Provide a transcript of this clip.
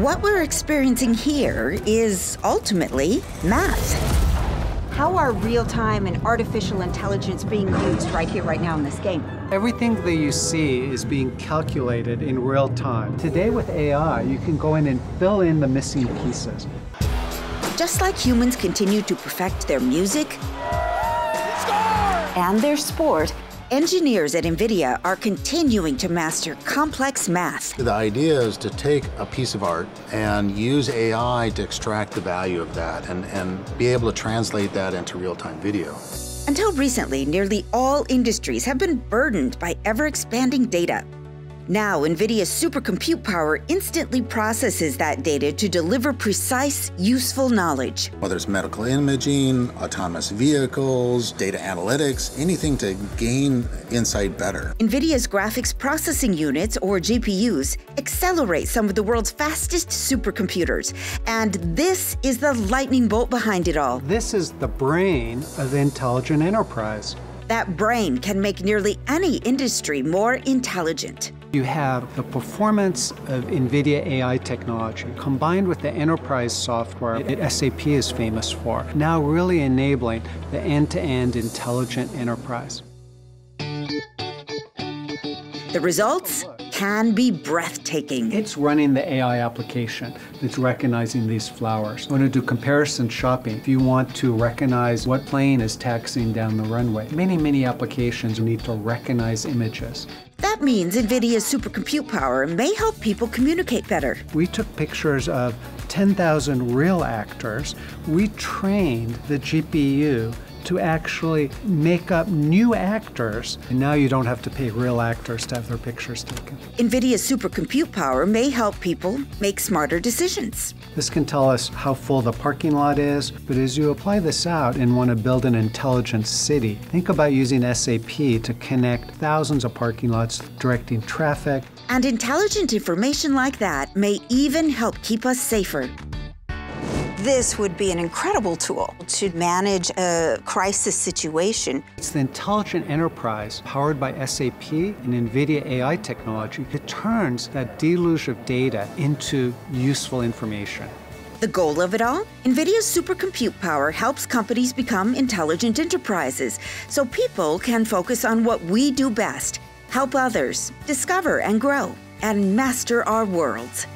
What we're experiencing here is ultimately math. How are real time and artificial intelligence being used right here, right now in this game? Everything that you see is being calculated in real time. Today, with AI, you can go in and fill in the missing pieces. Just like humans continue to perfect their music and their sport, engineers at NVIDIA are continuing to master complex math. The idea is to take a piece of art and use AI to extract the value of that and, and be able to translate that into real-time video. Until recently, nearly all industries have been burdened by ever expanding data. Now, NVIDIA's supercompute power instantly processes that data to deliver precise, useful knowledge. Whether it's medical imaging, autonomous vehicles, data analytics, anything to gain insight better. NVIDIA's graphics processing units, or GPUs, accelerate some of the world's fastest supercomputers. And this is the lightning bolt behind it all. This is the brain of the intelligent enterprise. That brain can make nearly any industry more intelligent. You have the performance of NVIDIA AI technology combined with the enterprise software that SAP is famous for, now really enabling the end-to-end intelligent enterprise. The results can be breathtaking. It's running the AI application that's recognizing these flowers. When You want to do comparison shopping. If you want to recognize what plane is taxiing down the runway, many, many applications need to recognize images. Means NVIDIA's supercompute power may help people communicate better. We took pictures of 10,000 real actors. We trained the GPU to actually make up new actors. And now you don't have to pay real actors to have their pictures taken. NVIDIA's supercompute power may help people make smarter decisions. This can tell us how full the parking lot is, but as you apply this out and want to build an intelligent city, think about using SAP to connect thousands of parking lots, directing traffic. And intelligent information like that may even help keep us safer. This would be an incredible tool to manage a crisis situation. It's the intelligent enterprise powered by SAP and NVIDIA AI technology that turns that deluge of data into useful information. The goal of it all? NVIDIA's supercompute power helps companies become intelligent enterprises so people can focus on what we do best help others, discover and grow, and master our worlds.